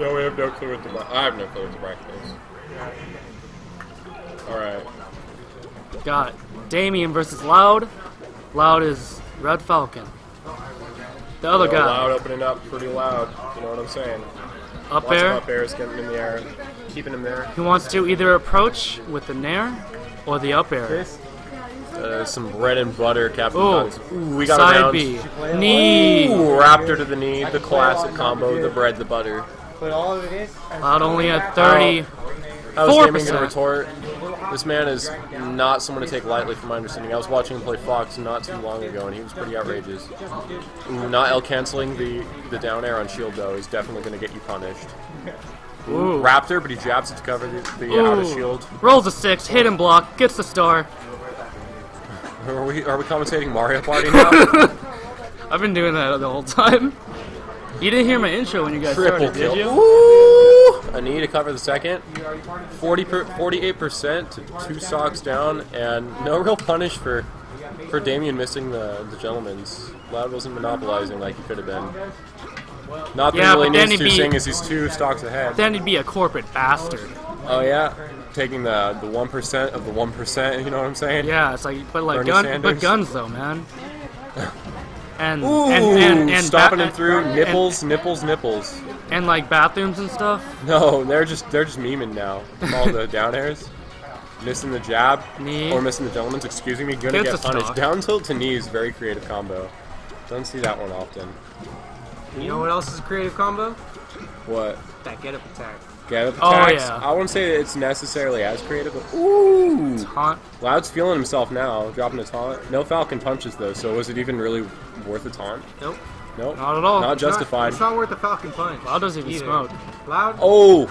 No, we have no clue what the black. I have no clue what the black is. All right. Got Damien versus Loud. Loud is Red Falcon. The other Go guy Loud opening up pretty loud. You know what I'm saying? up Lots of there. up airs getting him in the air, keeping him there. He wants to either approach with the Nair or the up air. Uh, some bread and butter, Captain Ooh. Guns. Ooh, we got Side around. B. Knee. Ooh, Raptor to the knee, the classic combo, the bread, the butter. But all of it is. Loud only at 30. How is Damien 4%. going to retort? This man is not someone to take lightly, from my understanding. I was watching him play Fox not too long ago, and he was pretty outrageous. Not L canceling the, the down air on shield, though, is definitely going to get you punished. Ooh. Raptor, but he jabs it to cover the, the out of shield. Rolls a six, hit and block, gets the star. Are we, are we commentating Mario Party now? I've been doing that the whole time. You didn't hear my intro when you guys Triple started, kill. did you? Ooh! A knee to cover the second. 40 per, 48% to two stocks down, and no real punish for for Damien missing the, the gentleman's. Loud wasn't monopolizing like he could have been. Not that Yeah, he really needs to, be- seeing as he's two stocks ahead. Then he'd be a corporate bastard. Oh, yeah? Taking the the 1% of the 1%, you know what I'm saying? Yeah, it's like, but like Bernie gun, but guns though, man. And Ooh, and and, and stopping ba- him through and- nipples, nipples, nipples. and like bathrooms and stuff. No, they're just they're just memeing now. All the down airs, missing the jab Knee. or missing the gentleman's. Excusing me, gonna Gets get punished. stock. Down tilt to knee is very creative combo. Don't see that one often. You know what else is a creative combo? What? That get up attack. Get up Oh, yeah. I wouldn't say it's necessarily as creative. But ooh, Taunt. Loud's feeling himself now, dropping a taunt. No Falcon punches though, so was it even really worth a taunt? Nope. Nope. Not at all. Not It's not- justified. It's not worth a Falcon punch. Loud doesn't even either. smoke. Loud, Oh,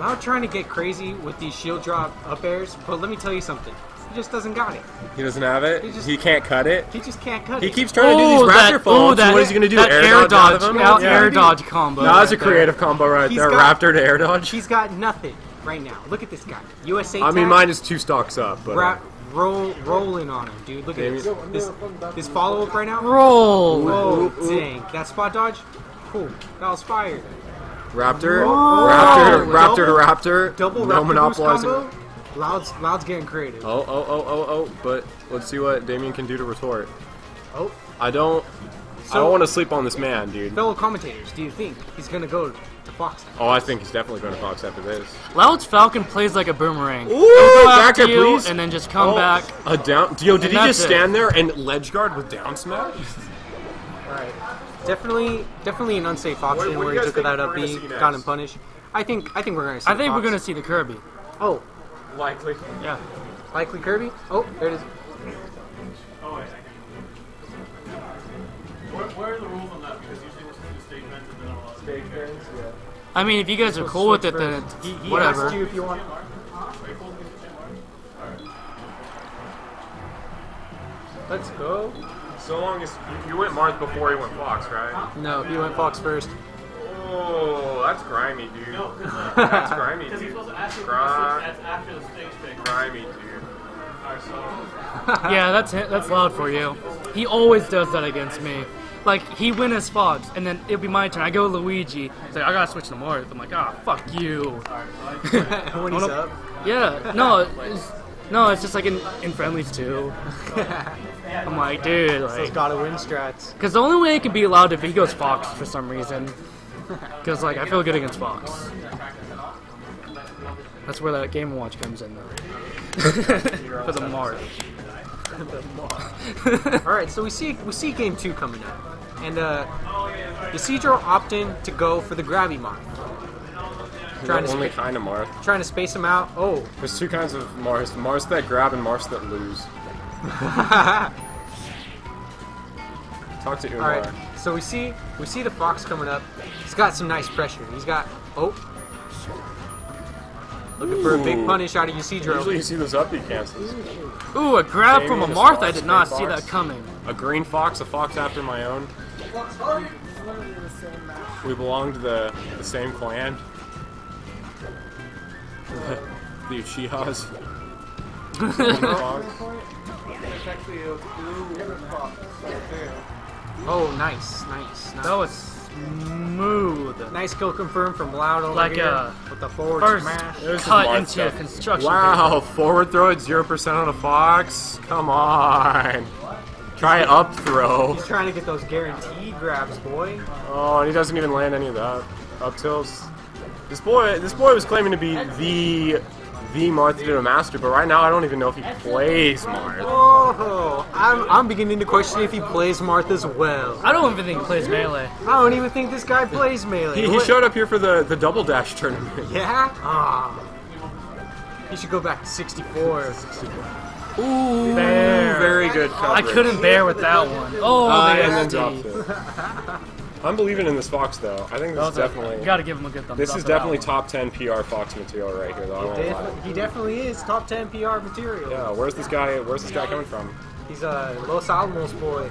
Loud trying to get crazy with these shield drop up airs, but let me tell you something. He just doesn't got it. he doesn't have it. He just- he can't cut it. He just can't cut He it. He keeps trying to do Ooh, these oh, that, raptor ooh, falls. that, what is he gonna do? That air, air, dodge, out of dodge, him? Yeah. air dodge combo. No, that's a right there. creative combo right He's there. got- Raptor to air dodge. He's got nothing right now. Look at this guy. USA I mean, mine is two stocks up, but ra- uh, roll, rolling on him, dude. Look at this. This, this follow up right now. Roll. Whoa, dang. That spot dodge? Cool. That was fire. Raptor, Whoa. Raptor, Raptor Double- to Raptor. Double no raptor boost monopolizing. combo. Loud's, Loud's getting creative. Oh, oh, oh, oh, oh! But let's see what Damien can do to retort. Oh, I don't. I don't want to sleep on this man, dude. fellow commentators, do you think he's gonna go to Fox now? Oh, I think he's definitely going to Fox after this. Loud's Falcon plays like a boomerang. Ooh, go back after up, you please. and then just come Oh, back. A down. Yo, did he that's just it. stand there and ledge guard with down smash? Alright. Definitely, definitely an unsafe option what do where he took it think out up we're B, got him punished. I think, I think we're gonna see. I think we're gonna see the Kirby. Oh, Likely. Yeah. likely Kirby. Oh, there it is. Where, where are the rules on that? Because usually what's the state event and then all I mean, if you guys are cool with it, then it's He, he whatever. asked you if you want. Let's go. So long as you went Marth before he went Fox, right? No, he went Fox first. Oh, that's grimy, dude. That's grimy, Because he's supposed to ask you a that's after the stage pick. Grimy, dude. Alright, so Yeah, that's it. That's loud for you. He always does that against me. Like he win as Fox, and then it'll be my turn. I go Luigi. He's like, I gotta switch to Marth. I'm like, ah, fuck you. when he's up. Yeah, no, it's, no, it's just like in, in friendlies too. I'm like, dude, Those like, gotta win strats. because the only way it can be allowed if he goes Fox for some reason. Because like I feel good against Fox. That's where that Game Watch comes in though. for the Marth. All right, so we see we see game two coming up, and uh, Ysidro opting to go for the grabby Marth, trying to Only kind of Marth. trying to space him out. Oh, There's two kinds of Mars. Mars that grab and Mars that lose. Talk to Umar. all right. So we see we see the fox coming up. He's got some nice pressure. He's got oh, looking for a big punish out of Ysidro. Usually you see those up B cancels. Ooh, a grab from a Marth. I did not Green see Fox. that coming. A green fox, a fox after my own. We belong to the, the same clan. the Uchihas. Fox. Oh, nice, nice, nice. That was Smooth. Nice kill confirmed from Loud over Like here a with the forward First smash. There's cut into stuff. construction. Wow, forward throw at 0% on a Fox? Come on. Try up throw. He's trying to get those guaranteed grabs, boy. Oh, and he doesn't even land any of that. Up tilts. This boy, this boy was claiming to be the, the Martha to a master, but right now I don't even know if he plays Marth. Oh, I'm, I'm beginning to question if he plays Marth as well. I don't even think he plays melee. I don't even think this guy plays melee. He, he showed up here for the, the double dash tournament. Yeah? Ah. He should go back to 64. Ooh, Bear. very good I couldn't bear with that one. Oh, Uh, the and then SD. dropped it. I'm believing in this Fox though. I think this is definitely You gotta give him a good thumbs this up is for that definitely one. top 10 PR Fox material right here though. I won't lie. Def- He definitely is top 10 PR material. Yeah, where's this guy? Where's this guy coming from? He's a Los Alamos boy.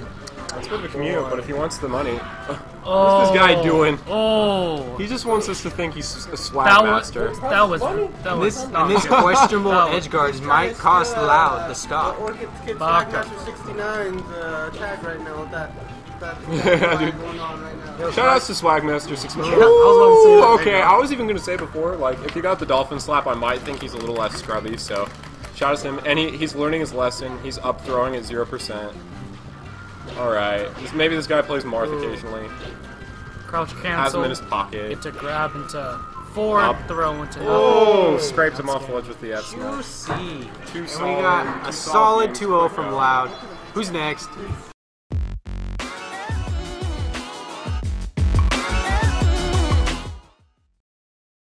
That's a bit of a commute, but if he wants the money, Oh, what's this guy doing? Oh, he just wants us to think he's a swag that was master. that was that And was this, not and this good. questionable That was- edge guards might cost Loud the stop. Or get Kid Baka. Slackmaster 69's uh, tag right now with that. that Yeah, going on right now. Shout outs to Swagmaster 16. I was about to say that. okay, I was even gonna say before, like if you got the Dolphin slap, I might think he's a little less scrubby. So, shout out to him, and he, he's learning his lesson. He's up throwing at zero percent. All right, this, maybe this guy plays Marth occasionally. crouch Has cancel. him in his pocket. It's a grab into forward Up. throw into Oh, scraped him off the ledge with the F smash. QC. Two And we got a solid games 2-0 from Loud. Who's next?